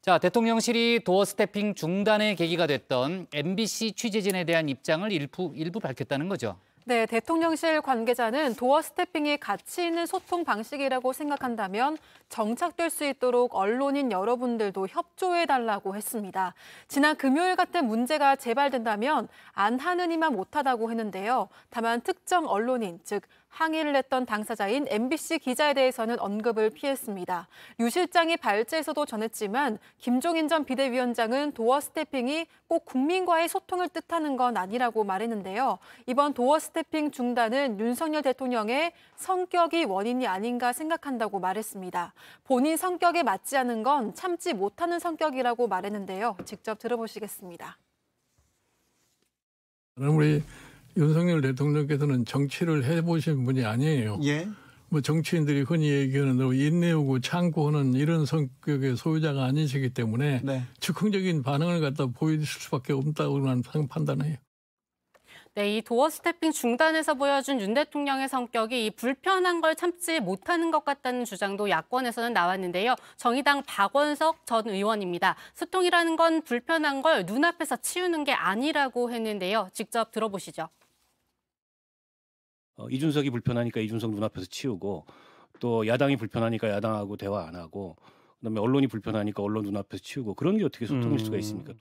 자, 대통령실이 도어 스태핑 중단의 계기가 됐던 MBC 취재진에 대한 입장을 일부, 일부 밝혔다는 거죠. 네, 대통령실 관계자는 도어 스태핑이 가치 있는 소통 방식이라고 생각한다면 정착될 수 있도록 언론인 여러분들도 협조해달라고 했습니다. 지난 금요일 같은 문제가 재발된다면 안 하느니만 못하다고 했는데요. 다만 특정 언론인, 즉 항의를 했던 당사자인 MBC 기자에 대해서는 언급을 피했습니다. 유 실장이 발제에서도 전했지만 김종인 전 비대위원장은 도어 스태핑이 꼭 국민과의 소통을 뜻하는 건 아니라고 말했는데요. 이번 도어 스태핑 중단은 윤석열 대통령의 성격이 원인이 아닌가 생각한다고 말했습니다. 본인 성격에 맞지 않은 건 참지 못하는 성격이라고 말했는데요. 직접 들어보시겠습니다. 우리 윤석열 대통령께서는 정치를 해보신 분이 아니에요. 예. 뭐 정치인들이 흔히 얘기하는 대로 인내하고 참고하는 이런 성격의 소유자가 아니시기 때문에 네. 즉흥적인 반응을 갖다 보일 수밖에 없다고만 판단해요. 네, 이 도어 스태핑 중단에서 보여준 윤 대통령의 성격이 이 불편한 걸 참지 못하는 것 같다는 주장도 야권에서는 나왔는데요. 정의당 박원석 전 의원입니다. 소통이라는 건 불편한 걸 눈앞에서 치우는 게 아니라고 했는데요. 직접 들어보시죠. 어, 이준석이 불편하니까 이준석 눈앞에서 치우고 또 야당이 불편하니까 야당하고 대화 안 하고 그다음에 언론이 불편하니까 언론 눈앞에서 치우고 그런 게 어떻게 소통일 수가 있습니까?